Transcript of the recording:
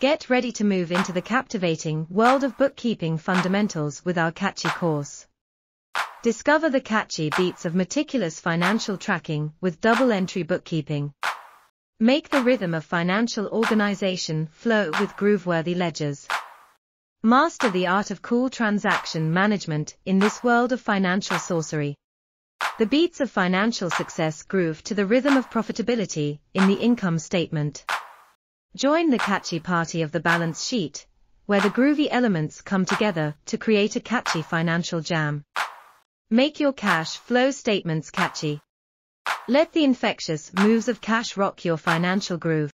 Get ready to move into the captivating world of bookkeeping fundamentals with our Catchy course. Discover the catchy beats of meticulous financial tracking with double entry bookkeeping. Make the rhythm of financial organization flow with grooveworthy ledgers. Master the art of cool transaction management in this world of financial sorcery. The beats of financial success groove to the rhythm of profitability in the income statement. Join the catchy party of the balance sheet, where the groovy elements come together to create a catchy financial jam. Make your cash flow statements catchy. Let the infectious moves of cash rock your financial groove.